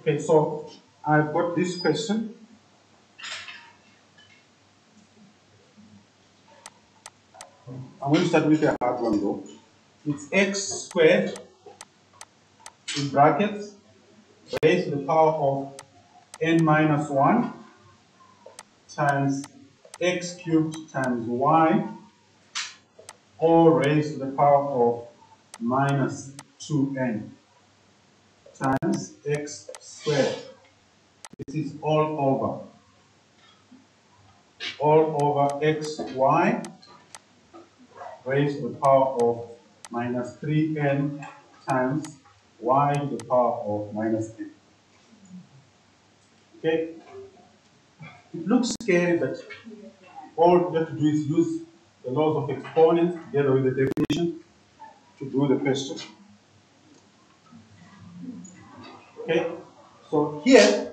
Okay, so I've got this question. I'm going to start with a hard one though. It's x squared in brackets raised to the power of n minus 1 times x cubed times y all raised to the power of minus 2n times x squared. This is all over. All over xy raised to the power of minus 3n times y to the power of minus n. Okay? It looks scary, but all you have to do is use the laws of exponents together with the definition to do the question. Okay? So here,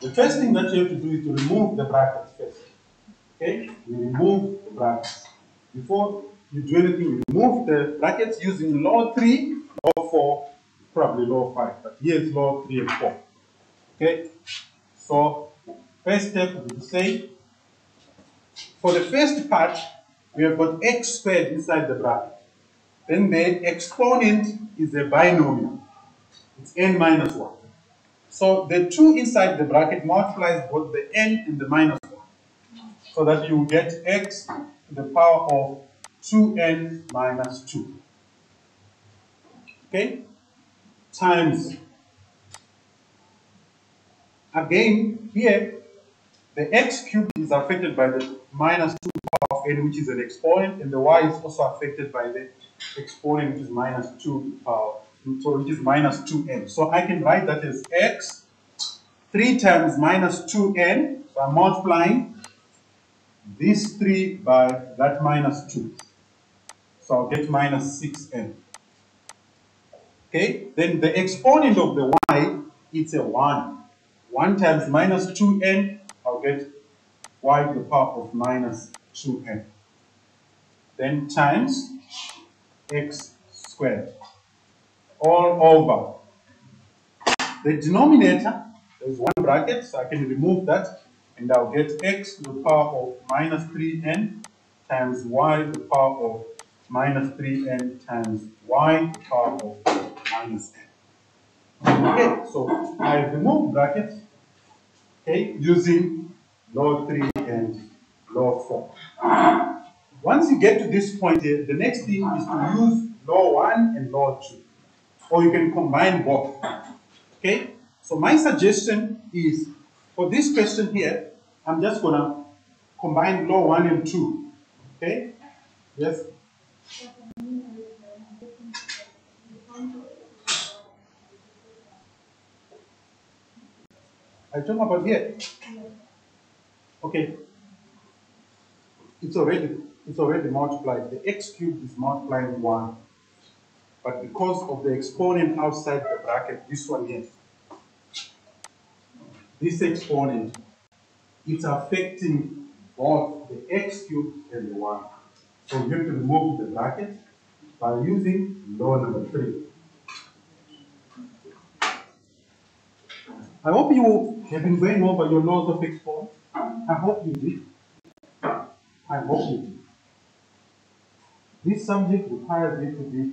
the first thing that you have to do is to remove the brackets first. Okay? You remove the brackets. Before you do anything, you remove the brackets using law 3, law 4, probably law 5. But here is law 3 and 4. Okay? So, first step will say, for the first part, we have got x squared inside the bracket. Then the exponent is a binomial. It's n minus 1. So the 2 inside the bracket multiplies both the n and the minus 1. So that you get x to the power of 2n minus 2. Okay? Times. Again, here, the x cubed is affected by the minus 2 power of n, which is an exponent, and the y is also affected by the exponent, which is minus 2 power, so it is minus minus 2n. So I can write that as x 3 times minus 2n, so I'm multiplying this 3 by that minus 2. So I'll get minus 6n. Okay, then the exponent of the y, it's a 1. 1 times minus 2n, I'll get y to the power of minus 2n. Then times x squared. All over. The denominator, there's one bracket, so I can remove that, and I'll get x to the power of minus 3n times y to the power of minus 3n times y to the power of minus n. Okay, so I remove brackets, okay, using law 3 and law 4. Once you get to this point the next thing is to use law 1 and law 2. Or you can combine both. Okay? So my suggestion is, for this question here, I'm just going to combine law 1 and 2. Okay? Yes? You talking about here? Okay. It's already it's already multiplied. The x cubed is multiplying 1. But because of the exponent outside the bracket, this one here, this exponent, it's affecting both the x cubed and the 1. So we have to remove the bracket by using law number 3. I hope you have been going over your laws of exponents. I hope you did. I hope you did. This subject requires you to be,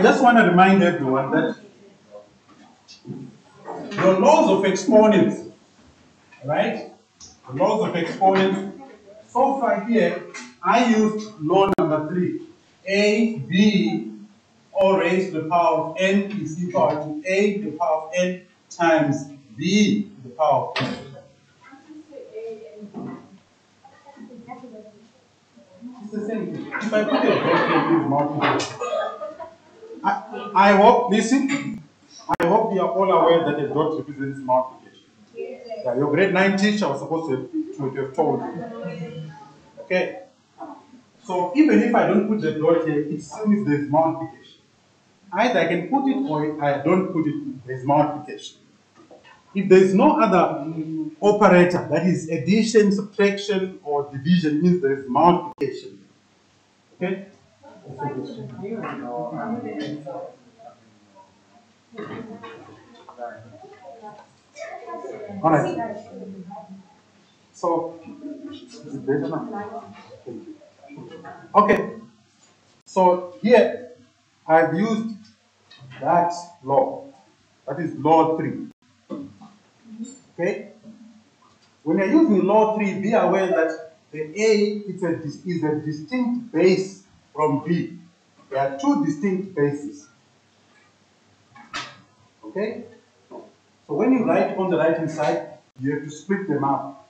I just want to remind everyone that the laws of exponents, right? The laws of exponents. So far here, I used law number three. A, B, all raised to the power of n is equal to A to the power of n times B to the power of n. It's the same thing. If I put it multiplication. I, I hope, listen, I hope you are all aware that a dot represents multiplication. Yeah, your grade 9 teacher was supposed to, to have told you. Okay? So even if I don't put the dot here, it still means there's multiplication. Either I can put it or I don't put it, there's multiplication. If there's no other operator, that is addition, subtraction, or division, means there is multiplication. Okay? All right. So, is it better now? Okay. So here, I've used that law. That is law 3. Okay? When you're using law 3, be aware that the A is a, is a distinct base from B. There are two distinct bases. Okay? So when you write on the right hand side, you have to split them up.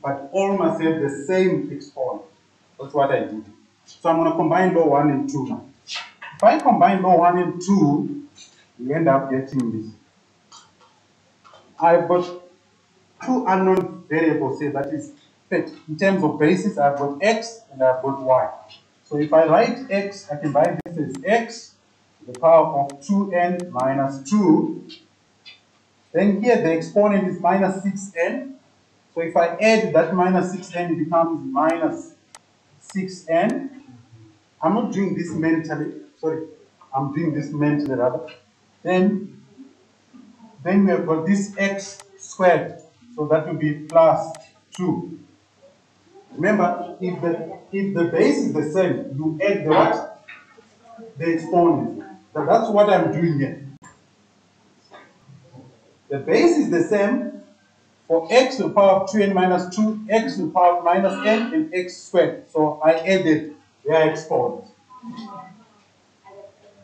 But all must have the same fixed exponent. That's what I did. So I'm going to combine law 1 and 2 now. If I combine law 1 and 2, we end up getting this. I've got two unknown variables here, that is, in terms of basis, I've got x and I've got y. So if I write x, I can write this as x to the power of 2n minus 2. Then here the exponent is minus 6n. So if I add that minus 6n, it becomes minus 6n. I'm not doing this mentally, sorry, I'm doing this mentally rather. Then, then we have got this x squared, so that will be plus 2. Remember, if the if the base is the same, you add the what? The exponent. So that's what I'm doing here. The base is the same for x to the power of 2n minus 2, x to the power of minus n, and x squared. So I added their exponent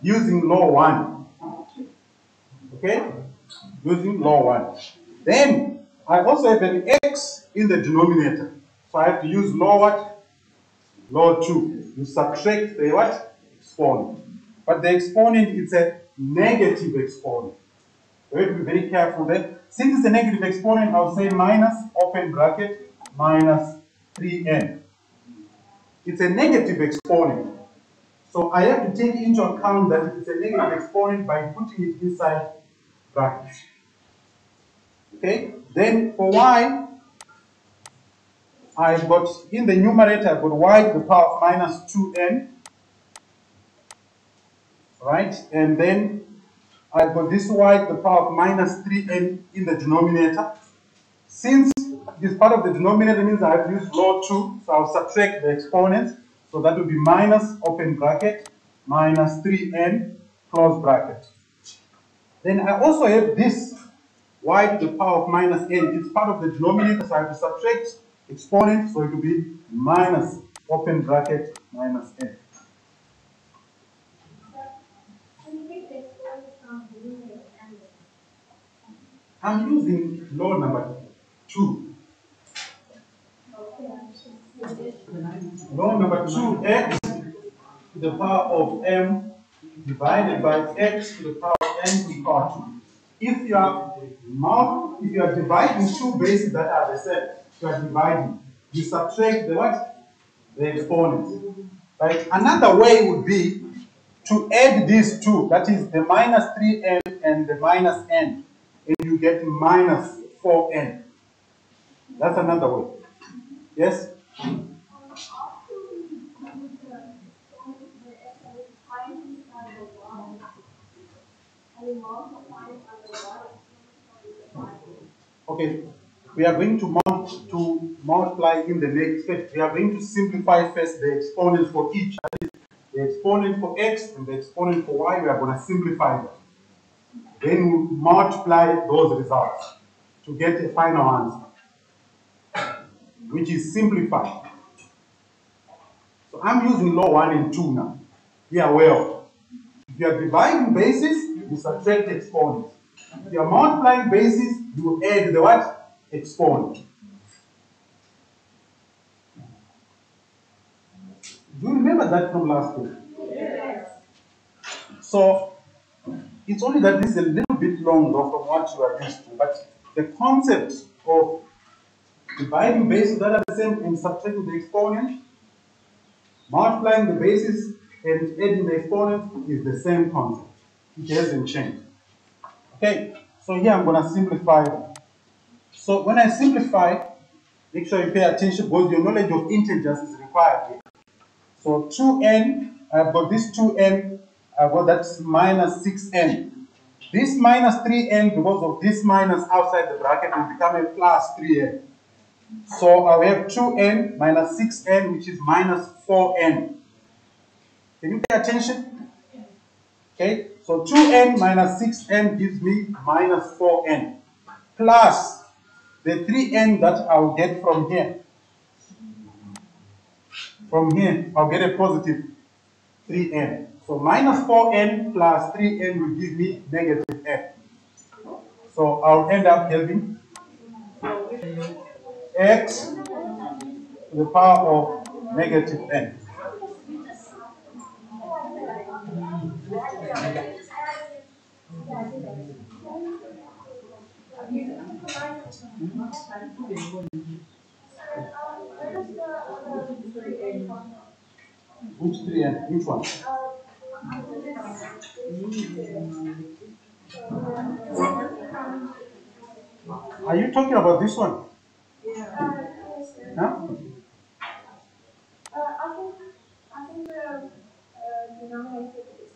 using law 1. Okay? Using law 1. Then I also have an x in the denominator. So I have to use law what? Law 2. You subtract the what? Exponent. But the exponent is a negative exponent. So You have to be very careful there. Since it's a negative exponent, I'll say minus, open bracket, minus 3n. It's a negative exponent. So I have to take into account that it's a negative exponent by putting it inside brackets. Okay? Then for y, I've got, in the numerator, I've got y to the power of minus 2n. Right? And then I've got this y to the power of minus 3n in the denominator. Since this part of the denominator means I have to use law 2, so I'll subtract the exponents. So that will be minus open bracket minus 3n close bracket. Then I also have this y to the power of minus n. It's part of the denominator, so I have to subtract exponent, so it will be minus open bracket minus n. I'm using law number two. Law number two, x to the power of m divided by x to the power of n equal to. If you are if you are dividing two bases that are the same, you are dividing, you subtract the what? The exponents. Right? Another way would be to add these two, that is the minus 3n and the minus n, and you get minus 4n. That's another way. Yes? Okay, we are going to, to multiply in the next step. We are going to simplify first the exponents for each. The exponent for x and the exponent for y. We are going to simplify them. Then we multiply those results to get a final answer, which is simplified. So I'm using law 1 and 2 now. Be well, If you are dividing bases, you subtract exponents. If you are multiplying bases, you add the what? Exponent. Do you remember that from last week? Yes. So, it's only that this is a little bit longer from what you are used to, but the concept of dividing bases that are the same and subtracting the exponent, multiplying the bases and adding the exponent is the same concept. It hasn't changed. Okay, so here I'm going to simplify. So when I simplify, make sure you pay attention because your knowledge of integers is required here. So 2n, I've got this 2n, I've got that's minus 6n. This minus 3n, because of this minus outside the bracket, will become a plus 3n. So I have 2n minus 6n, which is minus 4n. Can you pay attention? Okay, so 2n minus 6n gives me minus 4n plus the 3n that I'll get from here. From here, I'll get a positive 3n. So minus 4n plus 3n will give me negative n. So I'll end up having x to the power of negative n. Which three and which one? Are you talking about this one? Yeah. Huh? Uh, I think I think the uh,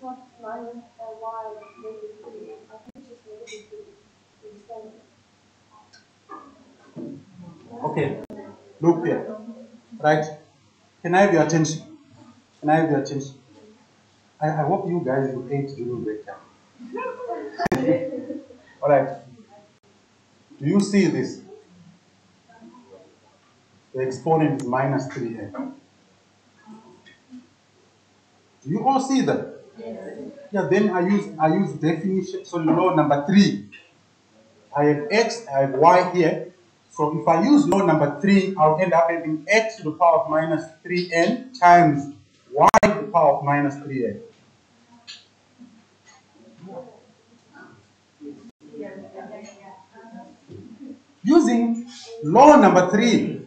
not minus or y negative three. I think it's just three. Okay. Look here. Right? Can I have your attention? Can I have your attention? I, I hope you guys will ate during break time. All right. Do you see this? The exponent is minus 3n. Do you all see that? Yes. Yeah, then I use I use definition. So law number three. I have x, I have y here. So if I use law number 3, I'll end up having x to the power of minus 3n times y to the power of minus 3n. Using law number 3,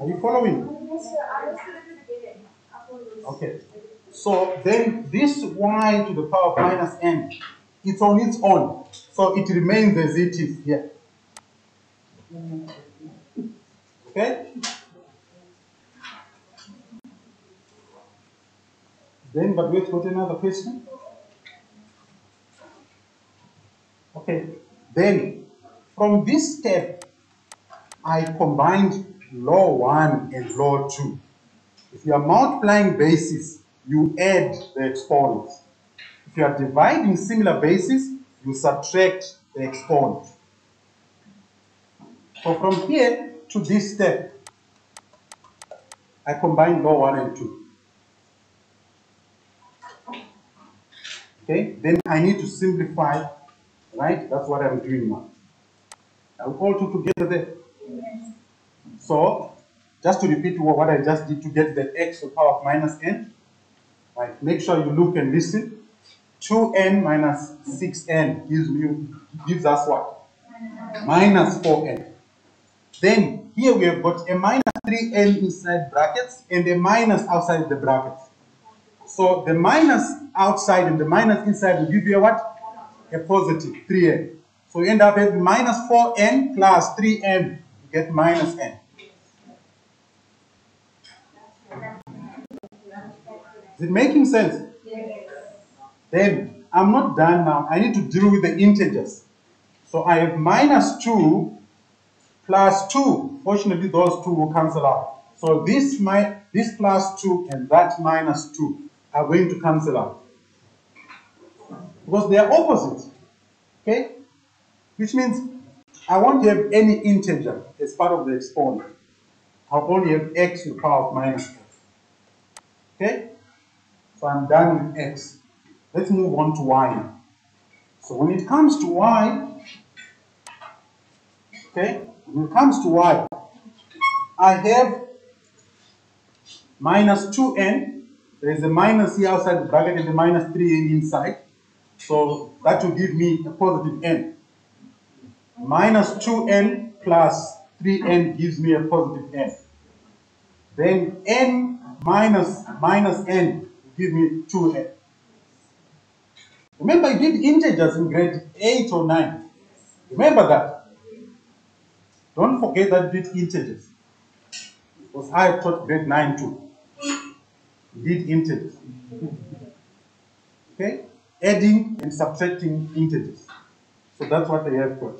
Are you following? Okay. So then this y to the power minus n, it's on its own. So it remains as it is here. Okay? Then, but we've got another question. Okay, then from this step, I combined law 1 and law 2. If you are multiplying bases, you add the exponents. If you are dividing similar bases, you subtract the exponents. So from here to this step, I combine law 1 and 2. Okay, then I need to simplify, right? That's what I'm doing now. We all two together there? So, just to repeat what I just did to get the x to the power of minus n, right? Make sure you look and listen. 2n minus 6n gives me gives us what? Minus 4n. Then here we have got a minus 3n inside brackets and a minus outside the brackets. So the minus outside and the minus inside will give you a what? A positive 3n. So you end up with minus 4n plus 3n. Get minus n. Is it making sense? Yes. Then I'm not done now. I need to deal with the integers. So I have minus 2 plus 2. Fortunately, those two will cancel out. So this, my, this plus 2 and that minus 2 are going to cancel out. Because they are opposite. Okay? Which means I won't have any integer as part of the exponent. I'll only have x to the power of minus x. Okay? So I'm done with x. Let's move on to y. So when it comes to y, okay, when it comes to y, I have minus 2n there is a minus here outside the bracket and a minus 3n inside. So that will give me a positive n. Minus 2n plus 3n gives me a positive n. Then n minus minus n gives me 2n. Remember I did integers in grade 8 or 9. Remember that. Don't forget that I did integers. Because I taught grade 9 too did integers. Okay? Adding and subtracting integers. So that's what they have got.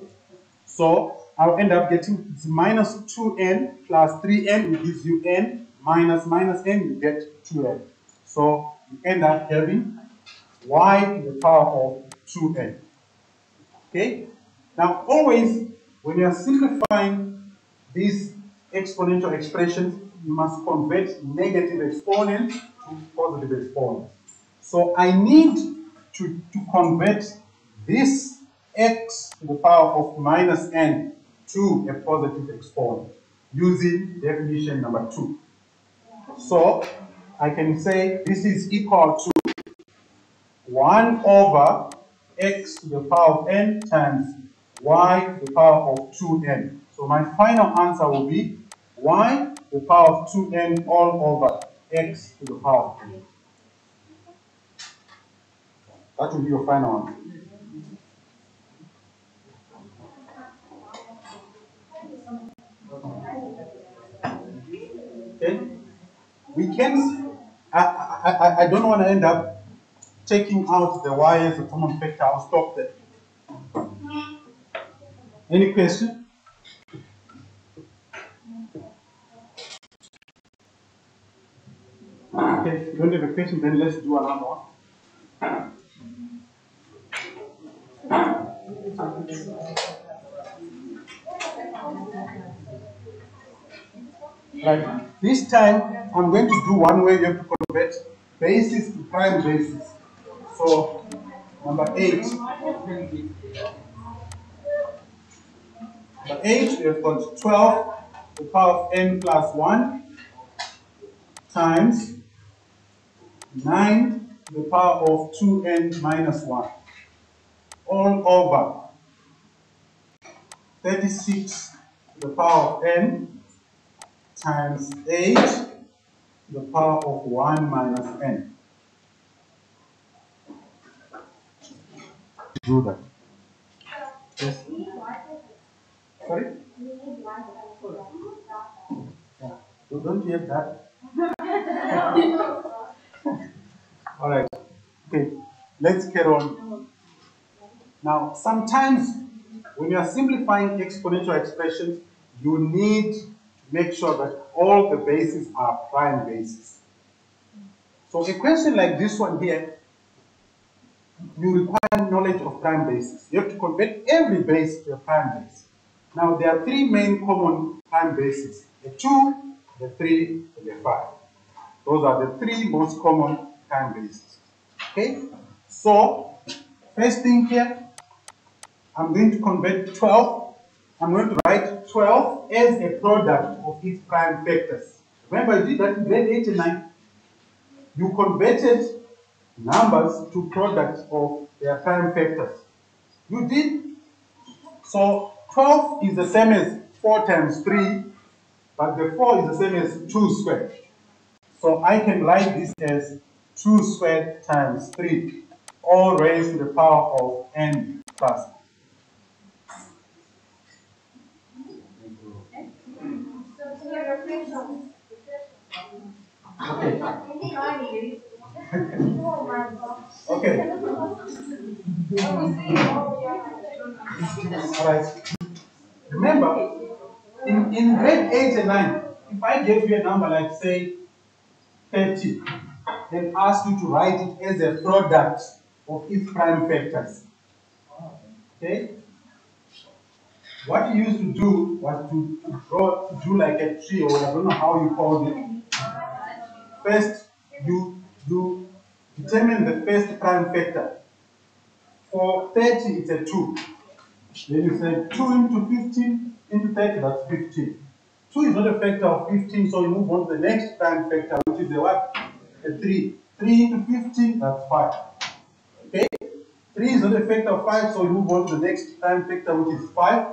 So I'll end up getting it's minus 2n plus 3n, which gives you n, minus minus n, you get 2n. So you end up having y to the power of 2n. Okay? Now always, when you are simplifying these exponential expressions, you must convert negative exponent to positive exponent. So I need to, to convert this x to the power of minus n to a positive exponent using definition number two. So I can say this is equal to 1 over x to the power of n times y to the power of 2n. So my final answer will be y to the power of 2n all over x to the power of n. That will be your final answer. Okay? We can, I, I, I don't want to end up taking out the y as a common factor. I'll stop there. Any question? Okay, you don't have a question, then let's do another one. Right. This time, I'm going to do one way you have to convert basis to prime basis. So, number 8. Number 8, we have got 12 to the power of n plus 1 times 9 to the power of 2n minus 1 all over 36 to the power of n times 8 to the power of 1 minus n. Do that. Yes. Sorry? Yeah. So don't you have that? All right. Okay. Let's carry on. Now, sometimes when you are simplifying exponential expressions, you need make sure that all the bases are prime bases. So a question like this one here, you require knowledge of prime bases. You have to convert every base to a prime base. Now, there are three main common prime bases, the 2, the 3, and the 5. Those are the three most common prime bases. Okay? So, first thing here, I'm going to convert 12. I'm going to write 12 as a product of its prime factors. Remember, you did that in grade 8 and 9. You converted numbers to products of their prime factors. You did. So 12 is the same as 4 times 3, but the 4 is the same as 2 squared. So I can write this as 2 squared times 3, all raised to the power of n plus Okay. okay. All right. Remember, in, in grade 8 and 9, if I gave you a number like, say, 30, then ask you to write it as a product of its prime factors. Okay? What you used to do was to, draw, do like a tree, or I don't know how you call it. First, you, you determine the first prime factor. For 30, it's a 2. Then you say 2 into 15 into 30, that's 15. 2 is not a factor of 15, so you move on to the next prime factor, which is a what? A 3. 3 into 15, that's 5. Okay? 3 is not a factor of 5, so you move on to the next prime factor, which is 5.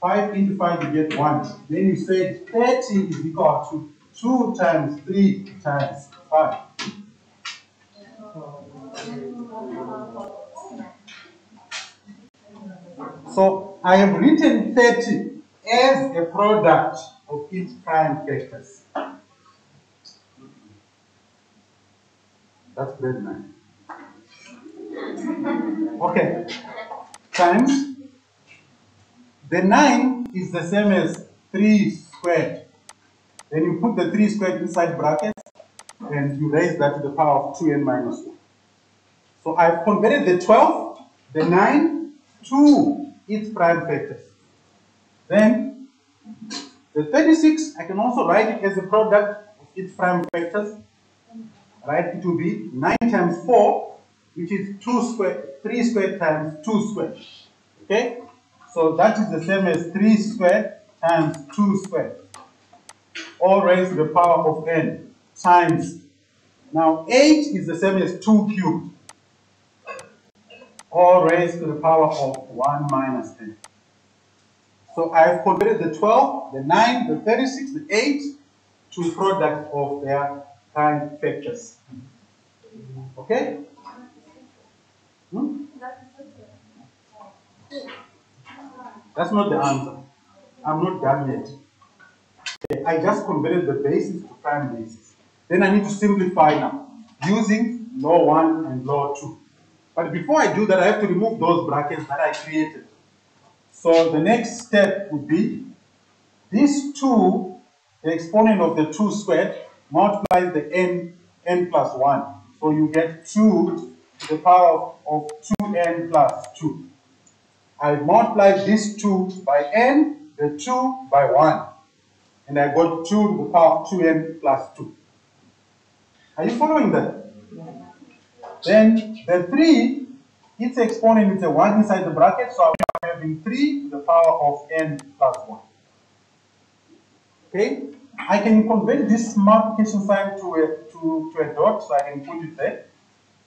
5 into 5, you get 1. Then you said 30 is equal to 2 times 3 times 5. So I have written 30 as a product of its prime factors. That's grade 9. Okay. Times the 9 is the same as 3 squared. Then you put the 3 squared inside brackets and you raise that to the power of 2n minus 1. So I've converted the 12, the 9 to its prime factors. Then the 36, I can also write it as a product of its prime factors. Right, it will be 9 times 4, which is 2 squared, 3 squared times 2 squared. Okay? So that is the same as 3 squared times 2 squared. All raised to the power of n times. Now 8 is the same as 2 cubed. All raised to the power of 1 minus 10. So I've converted the 12, the 9, the 36, the 8 to product of their prime factors. Okay? Hmm? That's not the answer. I'm not done yet. I just converted the basis to prime basis. Then I need to simplify now using law 1 and law 2. But before I do that, I have to remove those brackets that I created. So the next step would be this 2, the exponent of the 2 squared, multiplies the n, n plus 1. So you get 2 to the power of 2n plus 2. I multiplied this 2 by n, the 2 by 1. And I got 2 to the power of 2n plus 2. Are you following that? Then the 3, its exponent is a 1 inside the bracket, so I'm having 3 to the power of n plus 1. Okay? I can convert this multiplication sign to a, to, to a dot, so I can put it there.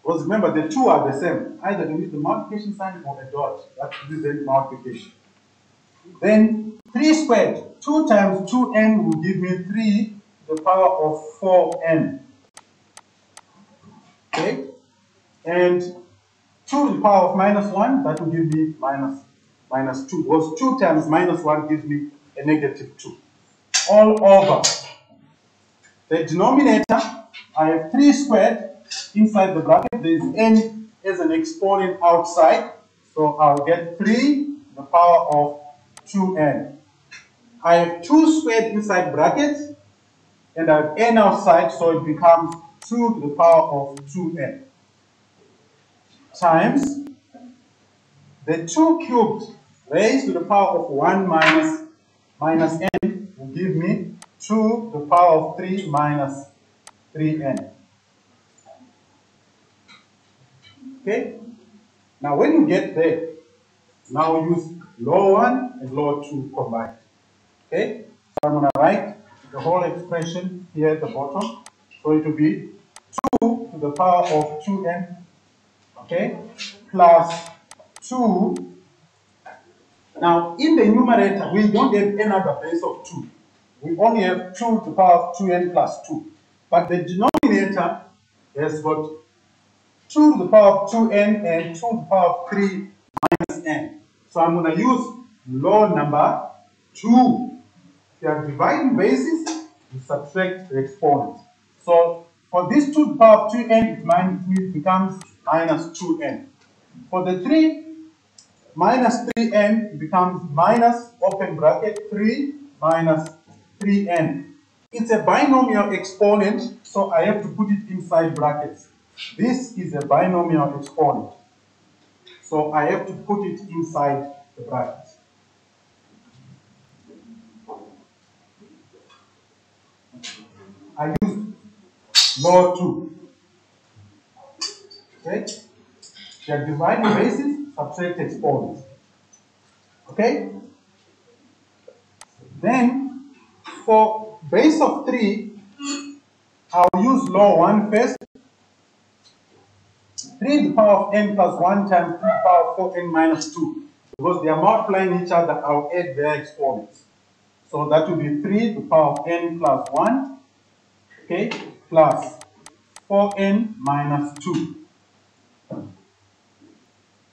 Because remember, the two are the same. Either you use the multiplication sign or a dot. That is the multiplication. Then 3 squared. 2 times 2n will give me 3 to the power of 4n. Okay? And 2 to the power of minus 1, that will give me minus, minus 2. Because 2 times minus 1 gives me a negative 2. All over. The denominator, I have 3 squared inside the bracket. There is n as an exponent outside. So I'll get 3 to the power of 2n. I have 2 squared inside brackets, and I have n outside, so it becomes 2 to the power of 2n times the 2 cubed raised to the power of 1 minus minus n will give me 2 to the power of 3 minus 3n. Okay? Now when you get there, now use law 1 and law 2 combined. Okay? So I'm going to write the whole expression here at the bottom. So it will be 2 to the power of 2n, okay, plus 2. Now, in the numerator, we don't have another base of 2. We only have 2 to the power of 2n plus 2. But the denominator has got 2 to the power of 2n and 2 to the power of 3 minus n. So I'm going to use law number 2. If you are dividing bases, you subtract the exponent. So for this 2 to the power of 2n, it becomes minus 2n. For the 3 minus 3n becomes minus open bracket 3 minus 3n. It's a binomial exponent, so I have to put it inside brackets. This is a binomial exponent. So I have to put it inside the brackets. I use law 2. Okay? They are dividing bases, subtract exponents. Okay? Then, for base of 3, I'll use law 1 first. 3 to the power of n plus 1 times 3 to the power of 4n minus 2. Because they are multiplying each other, I'll add their exponents. So that will be 3 to the power of n plus 1, okay, plus 4n minus 2.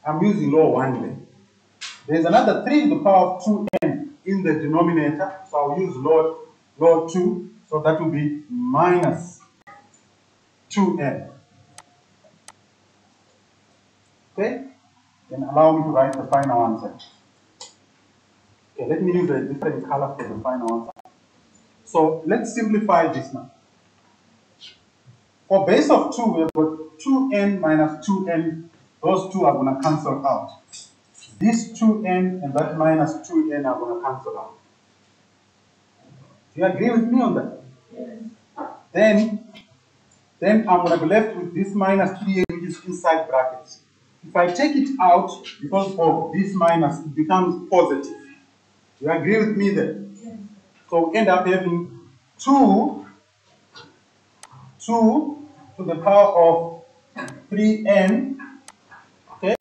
I'm using law 1 there. There's another 3 to the power of 2n in the denominator, so I'll use law, law 2, so that will be minus 2n. Okay? Then allow me to write the final answer. Okay, let me use a different color for the final answer. So let's simplify this now. For base of 2, we have got 2n minus 2n. Those two are going to cancel out. This 2n and that minus 2n are going to cancel out. Do you agree with me on that? Yes. Then, then I'm going to be left with this minus 3n which is inside brackets. If I take it out because of this minus, it becomes positive. You agree with me there? Yes. So we end up having 2, 2 to the power of 3n, okay?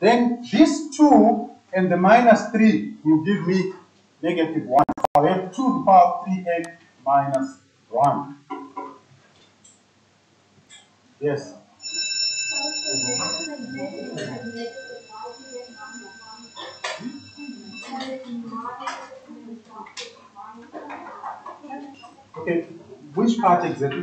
Then this 2 and the minus 3 will give me negative 1. So I have 2 to the power of 3n minus 1. Yes. Okay, which part exactly?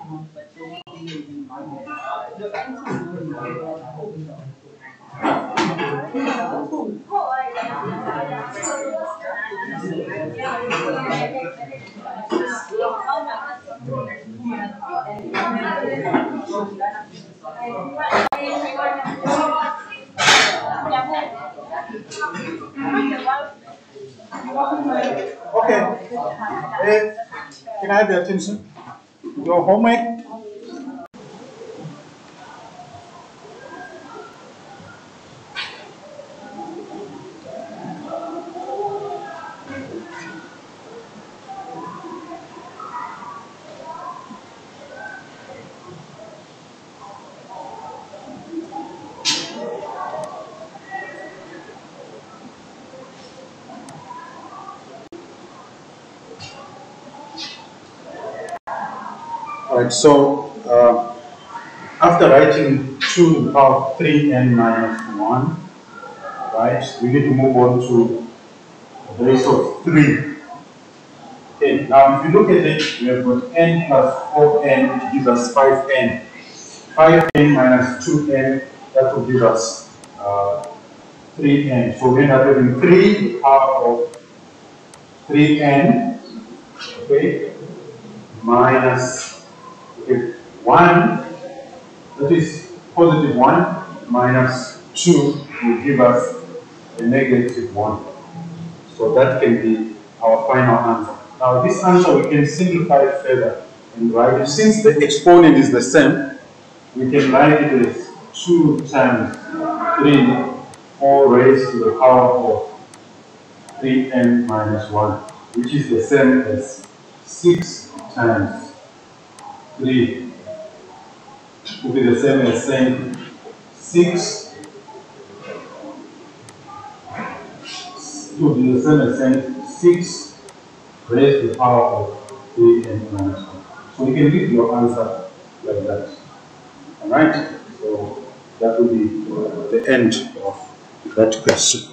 Okay. Eh, can I your attention? Your homework. All right, so uh, after writing 2 to the power of 3n minus 1, right, we need to move on to the base of 3. Okay, now if you look at it, we have got n plus 4n, which gives us 5n. 5n minus 2n, that will give us uh, 3n. So we end up having 3 to the power of 3n, okay, minus okay, 1 that is positive 1 minus 2 will give us a negative 1. So that can be our final answer. Now this answer we can simplify it further and write it. Since the exponent is the same, we can write it as 2 times 3 all raised to the power of 3n minus 1, which is the same as 6 times 3 will be the same as saying 6 will be the same as saying 6 raised to the power of 3 and minus 1. So you can give your answer like that. Alright? So that will be the end of that question.